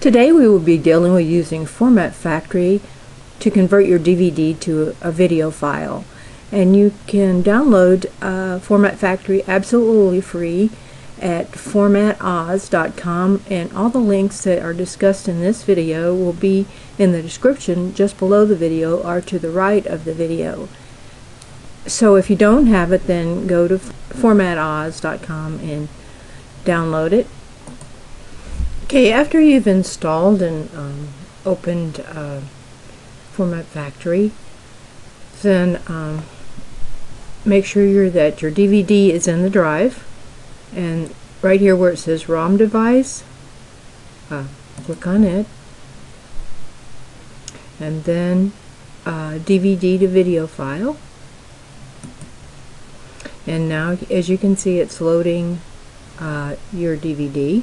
Today we will be dealing with using Format Factory to convert your DVD to a video file. And you can download uh, Format Factory absolutely free at formatoz.com and all the links that are discussed in this video will be in the description just below the video or to the right of the video. So if you don't have it then go to formatoz.com and download it. Okay, after you've installed and um, opened uh, Format Factory, then um, make sure that your DVD is in the drive and right here where it says ROM device uh, click on it. And then uh, DVD to video file. And now as you can see it's loading uh, your DVD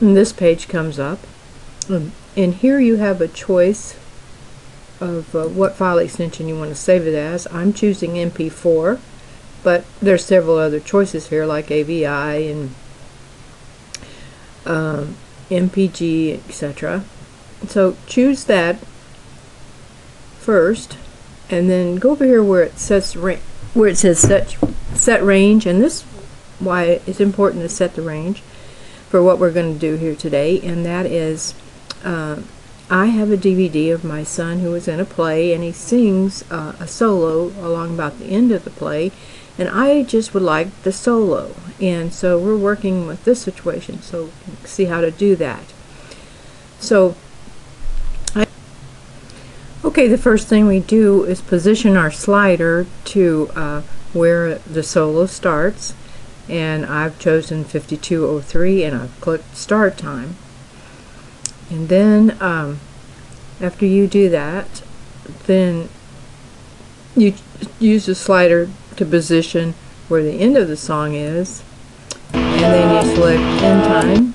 and this page comes up. Um, and here you have a choice of uh, what file extension you want to save it as. I'm choosing MP4 but there's several other choices here like AVI and um, MPG etc so choose that first and then go over here where it says where it says set, set range and this why it's important to set the range for what we're going to do here today and that is uh, I have a DVD of my son who was in a play and he sings uh, a solo along about the end of the play and I just would like the solo. And so we're working with this situation so see how to do that. So I, okay the first thing we do is position our slider to uh, where the solo starts and I've chosen 5203 and I've clicked start time. And then um, after you do that then you use the slider to position where the end of the song is. And then you select end time.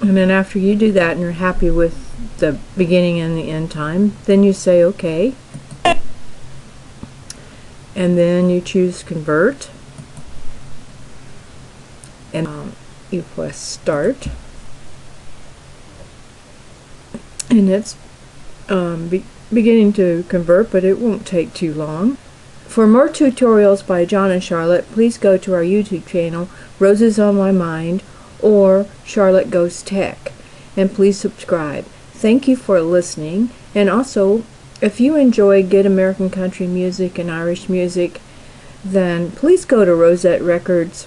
And then after you do that and you're happy with the beginning and the end time then you say okay and then you choose convert. And um, you press start. And it's um, be beginning to convert but it won't take too long. For more tutorials by John and Charlotte please go to our YouTube channel Roses on My Mind or Charlotte Goes Tech. And please subscribe. Thank you for listening. And also if you enjoy good American country music and Irish music, then please go to Rosette Records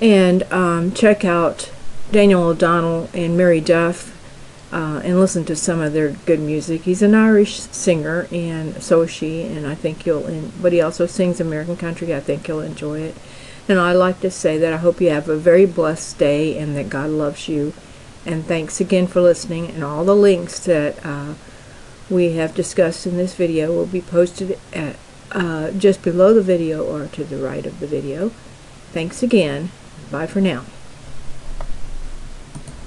and um, check out Daniel O'Donnell and Mary Duff uh, and listen to some of their good music. He's an Irish singer, and so is she, and I think you'll. In, but he also sings American country. I think you'll enjoy it. And I'd like to say that I hope you have a very blessed day, and that God loves you. And thanks again for listening. And all the links that uh, we have discussed in this video will be posted at uh, just below the video or to the right of the video. Thanks again. Bye for now.